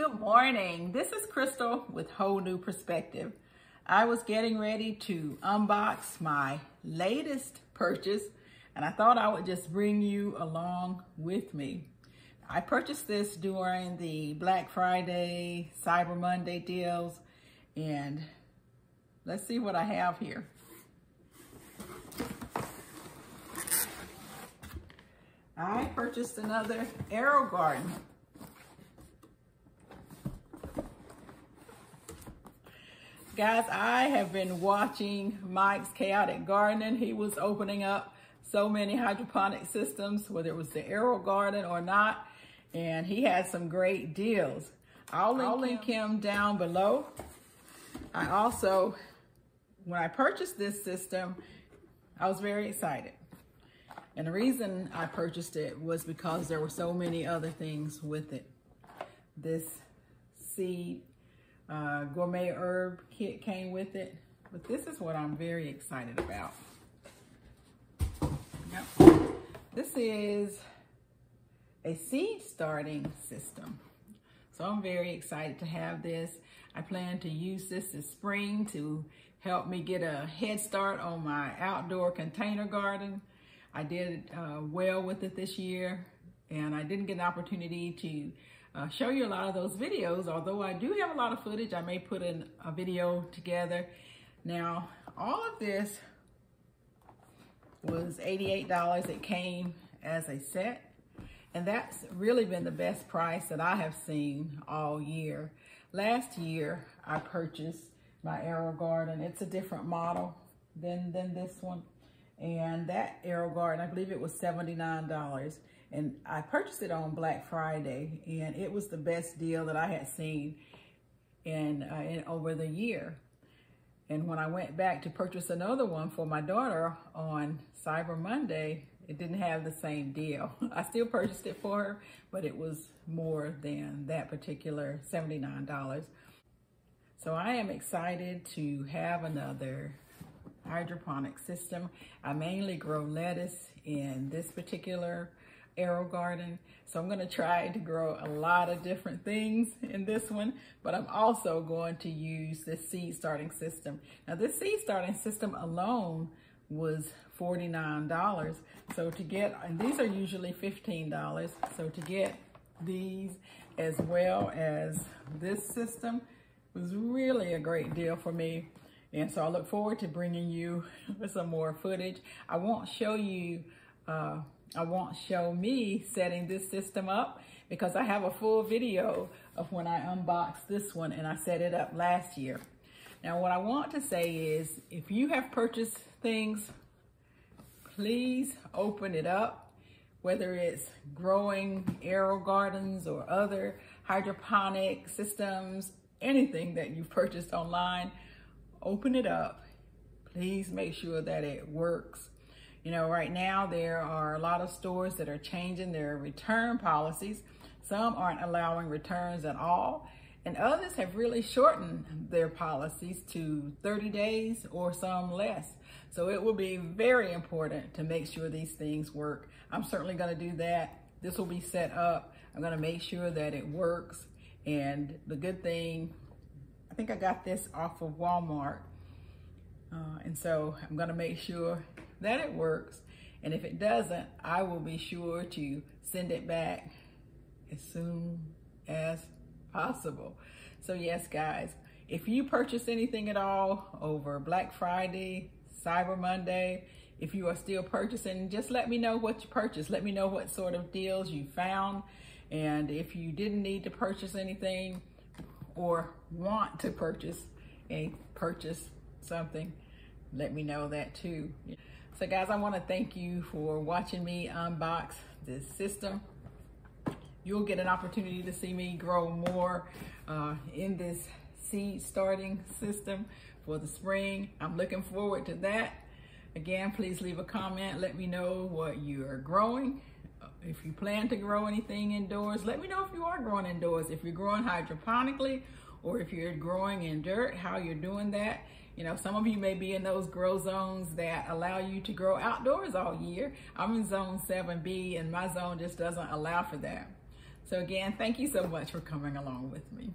Good morning. This is Crystal with Whole New Perspective. I was getting ready to unbox my latest purchase and I thought I would just bring you along with me. I purchased this during the Black Friday, Cyber Monday deals and let's see what I have here. I purchased another AeroGarden Guys, I have been watching Mike's Chaotic Gardening. He was opening up so many hydroponic systems, whether it was the AeroGarden or not, and he had some great deals. I'll link, I'll link him. him down below. I also, when I purchased this system, I was very excited. And the reason I purchased it was because there were so many other things with it. This seed uh, gourmet herb kit came with it. But this is what I'm very excited about. Yep. This is a seed starting system. So I'm very excited to have this. I plan to use this this spring to help me get a head start on my outdoor container garden. I did uh, well with it this year and I didn't get an opportunity to uh, show you a lot of those videos. Although I do have a lot of footage, I may put in a video together. Now, all of this was $88. It came as a set. And that's really been the best price that I have seen all year. Last year, I purchased my AeroGarden. It's a different model than, than this one. And that AeroGarden, I believe it was $79. And I purchased it on Black Friday, and it was the best deal that I had seen in, uh, in over the year. And when I went back to purchase another one for my daughter on Cyber Monday, it didn't have the same deal. I still purchased it for her, but it was more than that particular $79. So I am excited to have another hydroponic system. I mainly grow lettuce in this particular AeroGarden. So I'm gonna try to grow a lot of different things in this one, but I'm also going to use this seed starting system. Now this seed starting system alone was $49. So to get, and these are usually $15. So to get these as well as this system was really a great deal for me. And so I look forward to bringing you some more footage. I won't show you uh, I won't show me setting this system up because I have a full video of when I unboxed this one and I set it up last year. Now what I want to say is if you have purchased things, please open it up, whether it's growing AeroGardens or other hydroponic systems, anything that you've purchased online, open it up. Please make sure that it works you know, right now there are a lot of stores that are changing their return policies. Some aren't allowing returns at all. And others have really shortened their policies to 30 days or some less. So it will be very important to make sure these things work. I'm certainly gonna do that. This will be set up. I'm gonna make sure that it works. And the good thing, think I got this off of Walmart. Uh, and so I'm gonna make sure that it works. And if it doesn't, I will be sure to send it back as soon as possible. So yes, guys, if you purchase anything at all over Black Friday, Cyber Monday, if you are still purchasing, just let me know what you purchased. Let me know what sort of deals you found. And if you didn't need to purchase anything or want to purchase a purchase something, let me know that too. So guys, I wanna thank you for watching me unbox this system. You'll get an opportunity to see me grow more uh, in this seed starting system for the spring. I'm looking forward to that. Again, please leave a comment. Let me know what you are growing. If you plan to grow anything indoors, let me know if you are growing indoors. If you're growing hydroponically or if you're growing in dirt, how you're doing that. You know, some of you may be in those grow zones that allow you to grow outdoors all year. I'm in zone 7B and my zone just doesn't allow for that. So again, thank you so much for coming along with me.